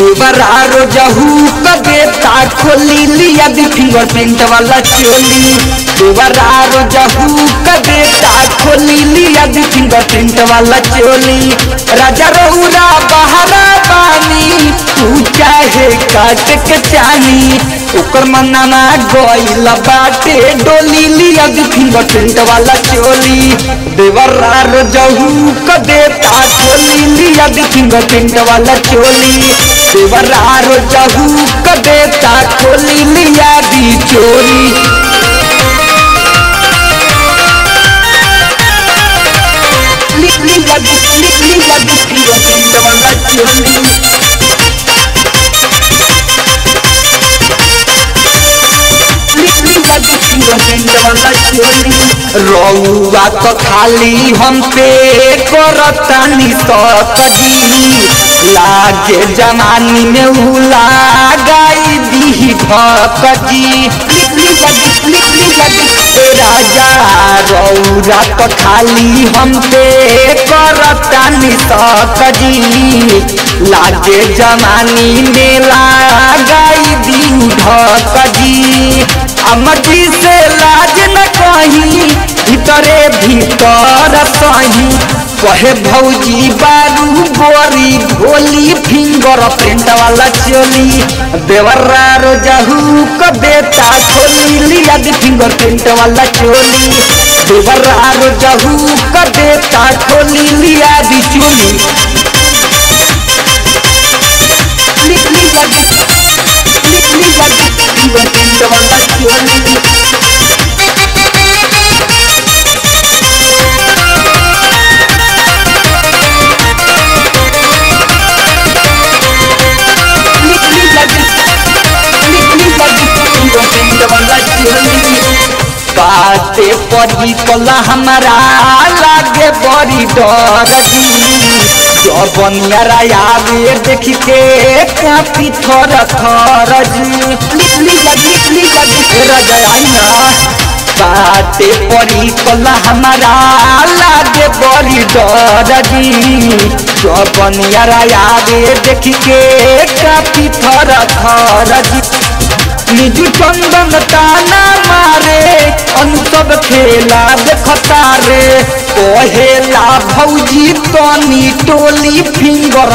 बरारो जहू कदे ता खोली लिया दी फिंगरप्रिंट वाला चोली। बरारो जहू कदे ता खोली लिया दी फिंगरप्रिंट वाला चोली। राजा रउरा बहारा बानी, तू चाहे काट के चानी ओकर मनाना गइल बाटे, डोली लिया दी फिंगरप्रिंट वाला चोली। देवरारो जहू कदे ता दिखिंग पिंड वाला चोली। देवरारो जहू कदे ता खोली लिया दी चोरी। रउआ तो खाली हम पे करतानी सकजी लागे जमानी में उला गाई दी भकजी राजा रौरा तो खाली हम पे करतानी सकजी लागे जमानी में लगाई दी ढकजी अमटी से भीतरे भीतर सही कहे भौजी बारू बोरी भोली फिंगर प्रिंट वाला चोली देवरा रो जहू क बेटा खोली लिया दी फिंगर प्रिंट वाला चोली देवरा रो जहू क बेटा खोली लिया दी चोली चोली बाते पड़ी कला हमारा लागे बड़ी डर। जबनिया आवे देख के काफ़ी थर थर। रजाइना बाते पड़ी कला हमारा लागे बड़ी डर। जबनिया आवे देख के काफ़ी थर थर। चंदन ताना मारे खेला देखता रे भौजी तनी टोली, फिंगर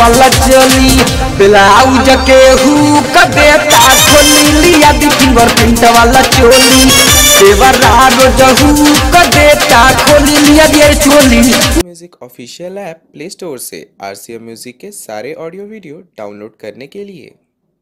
वाला चली ब्लाउज के हु देता खोली लिया दी फिंगर प्रिंट वाला चोली। देता खोली लिया दी चोली। Music official app play store से आर सी एम म्यूज़िक के सारे ऑडियो वीडियो डाउनलोड करने के लिए।